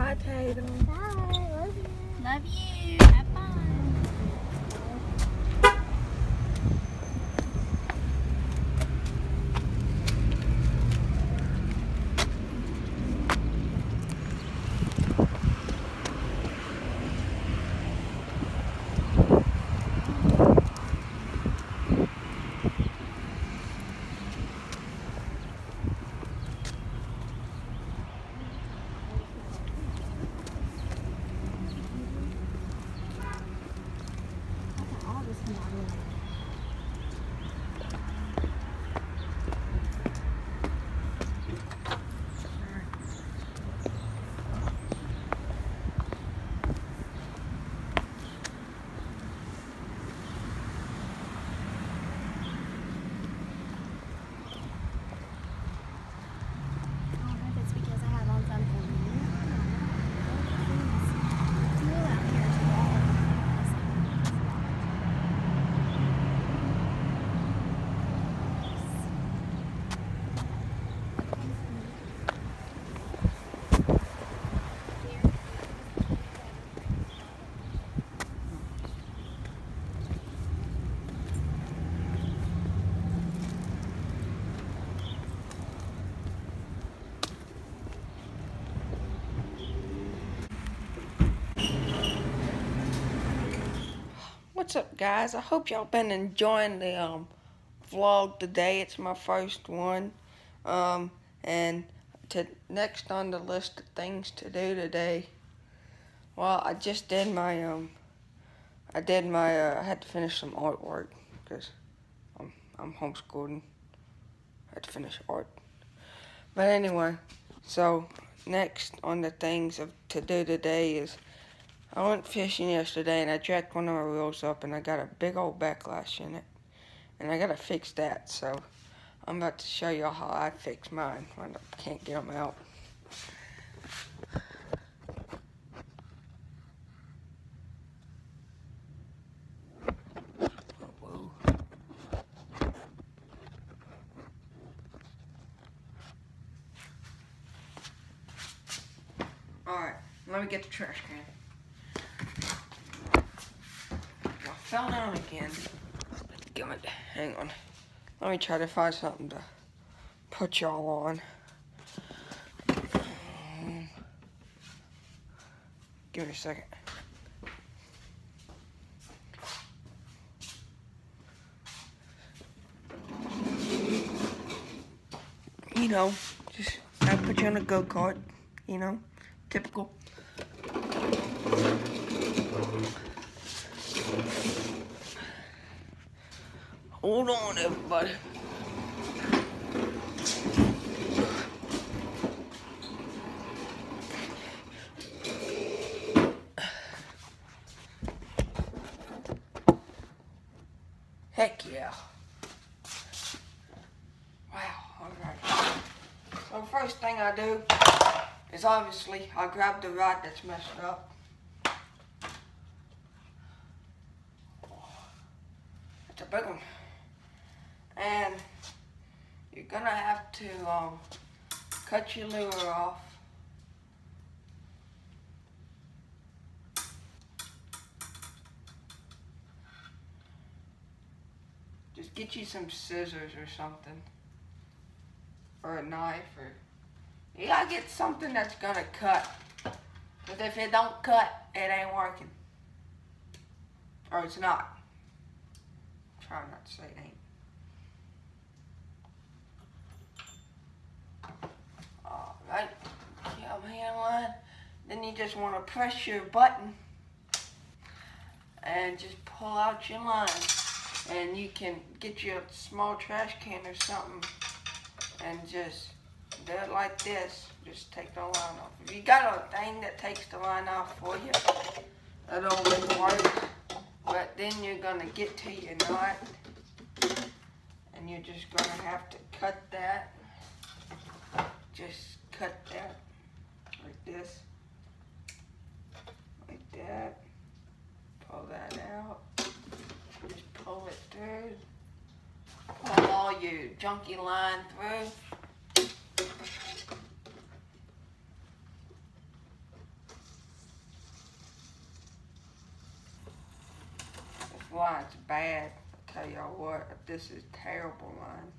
Bye, Tatum. Bye. Love you. Love you. Have fun. All this money. I don't know if it's because I have on something new. It's cool out here What's up, guys? I hope y'all been enjoying the um, vlog today. It's my first one. Um, and to next on the list of things to do today, well, I just did my um, I did my uh, I had to finish some artwork because I'm I'm homeschooling. I had to finish art. But anyway, so next on the things of to do today is I went fishing yesterday and I jacked one of my reels up and I got a big old backlash in it. And I gotta fix that, so I'm about to show y'all how I fix mine when I can't get them out. Alright, let me get the trash can. I fell down again. Damn it. Hang on. Let me try to find something to put y'all on. Give me a second. You know, just I put you on a go kart. You know, typical. Hold on, everybody. Heck yeah. Wow. So first thing I do is obviously I grab the rod that's messed up. It's a big one. And you're gonna have to um, cut your lure off. Just get you some scissors or something. Or a knife or you gotta get something that's gonna cut. Because if it don't cut, it ain't working. Or it's not. Try not to say it ain't. Alright, Then you just want to press your button and just pull out your line. And you can get you a small trash can or something and just do it like this. Just take the line off. If you got a thing that takes the line off for you, that always works. But then you're gonna get to your knot and you're just gonna have to cut that. Just cut that this, like that. Pull that out. Just pull it through. Pull all your junky line through. why it's bad. I tell y'all what, this is terrible line.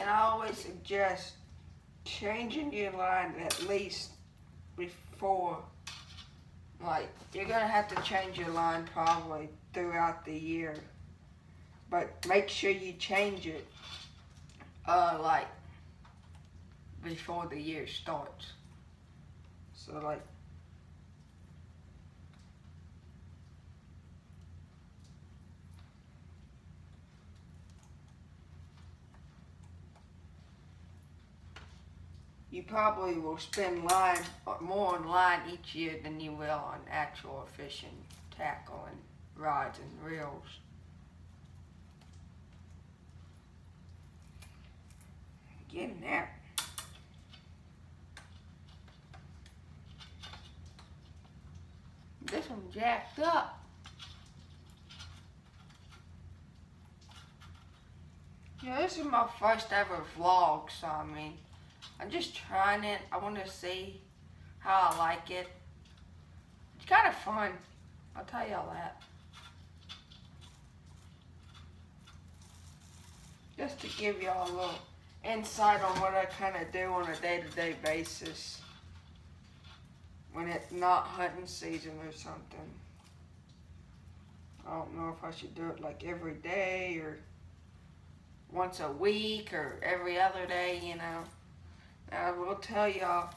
And I always suggest changing your line at least before, like, you're gonna have to change your line probably throughout the year. But make sure you change it, uh, like, before the year starts. So, like, you probably will spend line more on line each year than you will on actual fishing tackle and rods and reels. Getting there. This one jacked up. Yeah, this is my first ever vlog, so I mean, I'm just trying it. I want to see how I like it. It's kind of fun. I'll tell y'all that. Just to give y'all a little insight on what I kind of do on a day-to-day -day basis when it's not hunting season or something. I don't know if I should do it like every day or once a week or every other day, you know. I will tell y'all,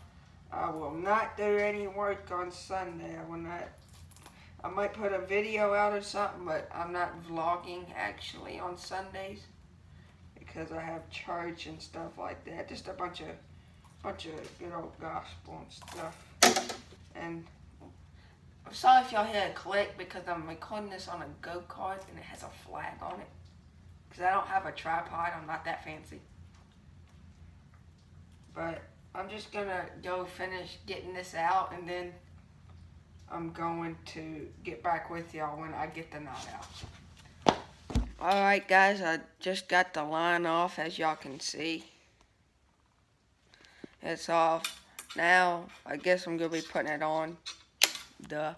I will not do any work on Sunday. I will not. I might put a video out or something, but I'm not vlogging actually on Sundays because I have church and stuff like that. Just a bunch of, bunch of good old gospel and stuff. And I'm sorry if y'all hear a click because I'm recording this on a go-kart and it has a flag on it. Because I don't have a tripod. I'm not that fancy. But I'm just gonna go finish getting this out and then I'm going to get back with y'all when I get the knot out. Alright guys, I just got the line off as y'all can see. It's off. Now, I guess I'm going to be putting it on. Duh.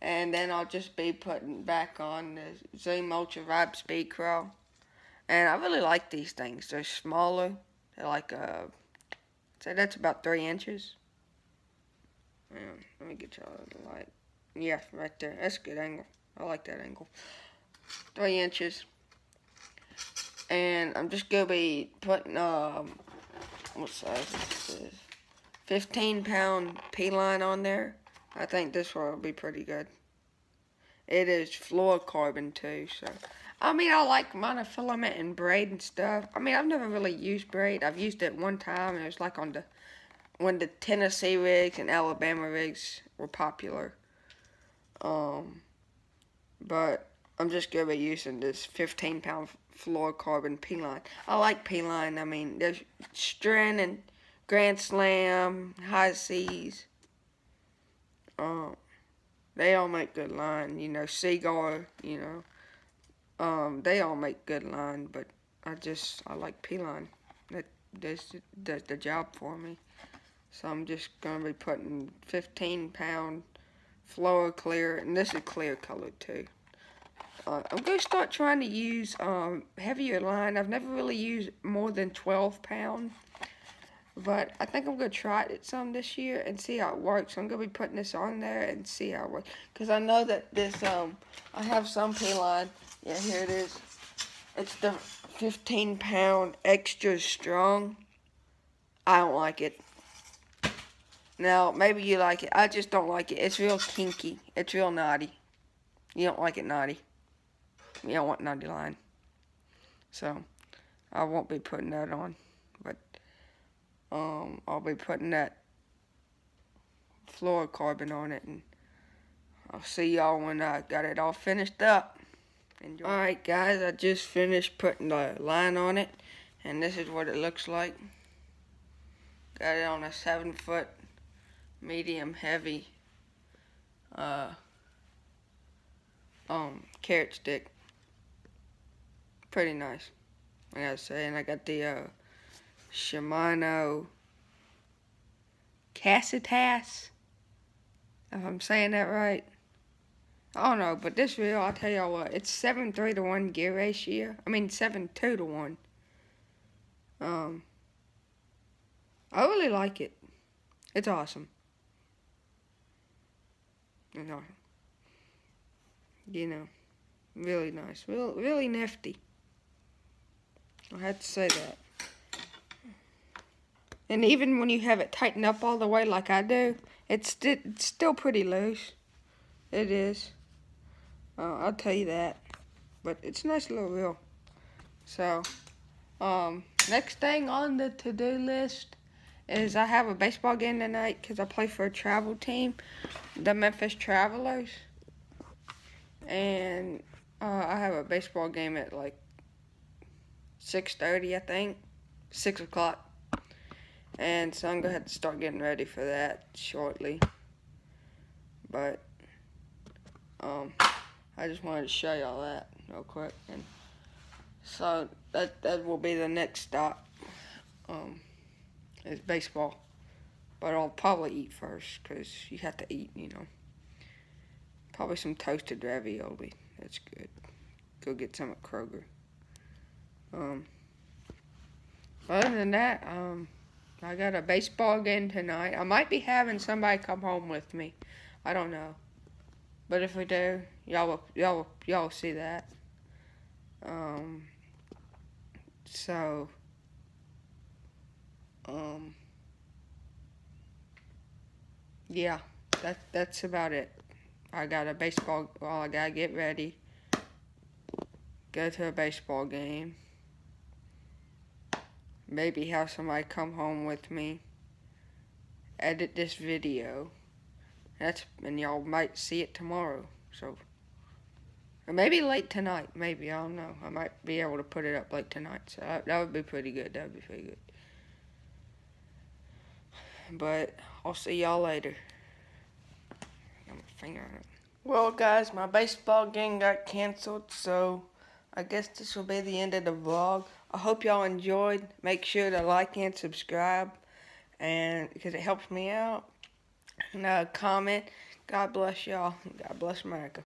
And then I'll just be putting back on the Zoom Ultra Vibe Speed Craw. And I really like these things. They're smaller. They're like a so that's about three inches. Let me get y'all the light. Yeah, right there. That's a good angle. I like that angle. Three inches. And I'm just going to be putting, um, what size is this? 15 pound P-line on there. I think this one will be pretty good. It is fluorocarbon too, so I mean, I like monofilament and braid and stuff. I mean, I've never really used braid. I've used it one time, and it was like on the when the Tennessee rigs and Alabama rigs were popular. Um, but I'm just gonna be using this 15 pound fluorocarbon P-line. I like P-line. I mean, there's Stren and Grand Slam, High Seas. Um, they all make good line. You know, Seaguar. You know. Um, they all make good line, but I just, I like P-line. That does, does the job for me. So I'm just going to be putting 15 pound Fluoro Clear, and this is clear colored too. Uh, I'm going to start trying to use um, heavier line. I've never really used more than 12 pound. But I think I'm going to try it some this year and see how it works. I'm going to be putting this on there and see how it works. Because I know that this, um, I have some P-line yeah, here it is. It's the 15 pound extra strong. I don't like it. Now, maybe you like it. I just don't like it. It's real kinky. It's real naughty. You don't like it naughty. You don't want naughty line. So, I won't be putting that on. But, um, I'll be putting that fluorocarbon on it. And I'll see y'all when I got it all finished up. Enjoy. Alright guys, I just finished putting the line on it. And this is what it looks like. Got it on a 7 foot medium heavy uh, um, carrot stick. Pretty nice, I gotta say. And I got the uh, Shimano Casitas, if I'm saying that right. I don't know, but this video, I'll tell y'all what, it's 7 3 to 1 gear ratio. I mean, 7 2 to 1. Um, I really like it. It's awesome. You know, you know, really nice, real, really nifty. I had to say that. And even when you have it tightened up all the way like I do, it's, sti it's still pretty loose. It is. Uh, I'll tell you that. But it's a nice little reel. So, um, next thing on the to-do list is I have a baseball game tonight because I play for a travel team, the Memphis Travelers. And uh, I have a baseball game at like 6.30, I think. 6 o'clock. And so I'm going to have to start getting ready for that shortly. But, um, I just wanted to show y'all that real quick. And so that, that will be the next stop. Um, is baseball. But I'll probably eat first because you have to eat, you know. Probably some toasted ravioli. That's good. Go get some at Kroger. Um, other than that, um, I got a baseball game tonight. I might be having somebody come home with me. I don't know. But if we do, y'all will, y'all y'all see that. Um, so, um, yeah, that that's about it. I got a baseball. Well, I gotta get ready. Go to a baseball game. Maybe have somebody come home with me. Edit this video. That's and y'all might see it tomorrow. So, or maybe late tonight. Maybe I don't know. I might be able to put it up late tonight. So that, that would be pretty good. That would be pretty good. But I'll see y'all later. Well, guys, my baseball game got canceled, so I guess this will be the end of the vlog. I hope y'all enjoyed. Make sure to like and subscribe, and because it helps me out. And uh, comment. God bless y'all. God bless America.